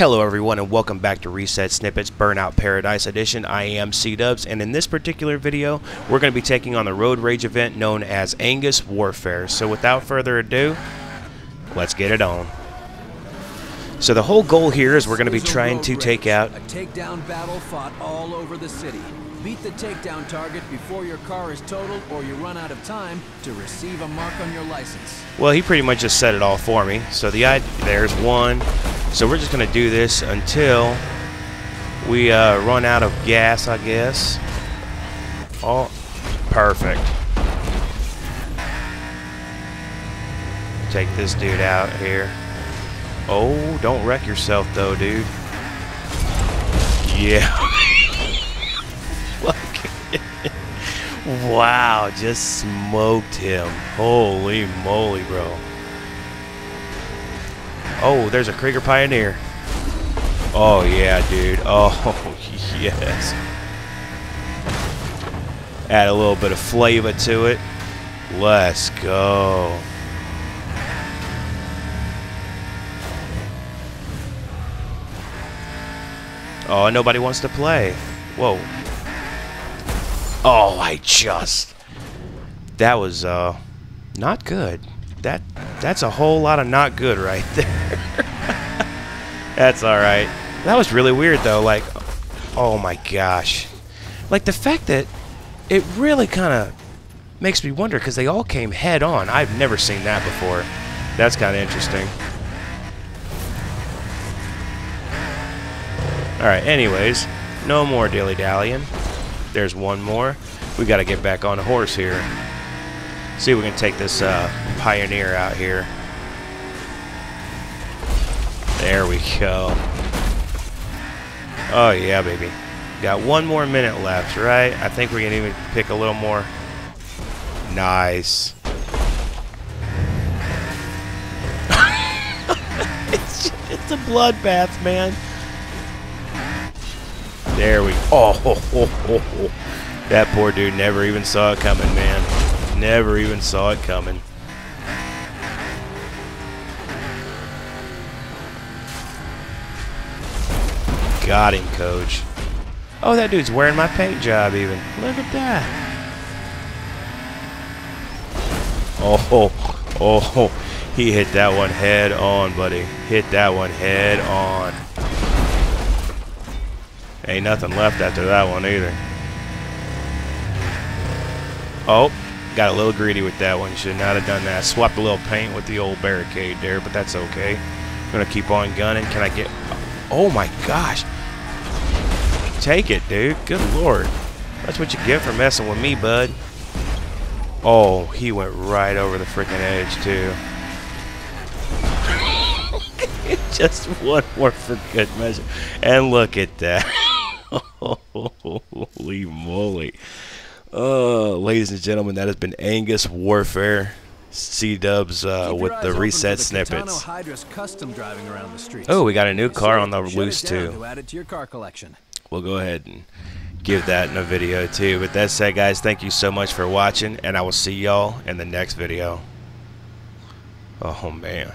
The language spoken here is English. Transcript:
Hello everyone and welcome back to Reset Snippets Burnout Paradise Edition. I am C-Dubs and in this particular video we're going to be taking on the Road Rage event known as Angus Wharfare. So without further ado, let's get it on. So the whole goal here is we're going to be trying to take out... A takedown battle fought all over the city. Beat the takedown target before your car is totaled or you run out of time to receive a mark on your license. Well, he pretty much just said it all for me. So the there's one. So we're just going to do this until we uh, run out of gas, I guess. Oh, perfect. Take this dude out here. Oh, don't wreck yourself though, dude. Yeah. wow, just smoked him. Holy moly, bro. Oh, there's a Krieger Pioneer. Oh, yeah, dude. Oh, yes. Add a little bit of flavor to it. Let's go. Oh, nobody wants to play. Whoa. Oh, I just... That was, uh, not good. That, that's a whole lot of not good right there. that's alright. That was really weird, though. Like, oh my gosh. Like, the fact that it really kind of makes me wonder, because they all came head on. I've never seen that before. That's kind of interesting. Alright, anyways, no more dilly-dallying. There's one more. We got to get back on a horse here. See if we can take this uh, Pioneer out here. There we go. Oh, yeah, baby. Got one more minute left, right? I think we can even pick a little more. Nice. it's, it's a bloodbath, man. There we go. oh, ho, ho, ho, That poor dude never even saw it coming, man. Never even saw it coming. Got him, coach. Oh, that dude's wearing my paint job even. Look at that. Oh, oh, he hit that one head on, buddy. Hit that one head on. Ain't nothing left after that one either. Oh, got a little greedy with that one. Should not have done that. Swapped a little paint with the old barricade there, but that's okay. Gonna keep on gunning. Can I get... Oh my gosh. Take it, dude. Good lord. That's what you get for messing with me, bud. Oh, he went right over the freaking edge, too. Just one more for good measure. And look at that. Holy moly. Uh, ladies and gentlemen, that has been Angus Wharfare. C-Dubs uh, with the reset the snippets. Oh, we got a new car on the loose too. To we'll go ahead and give that in a video too. But that said, guys, thank you so much for watching, and I will see y'all in the next video. Oh, man.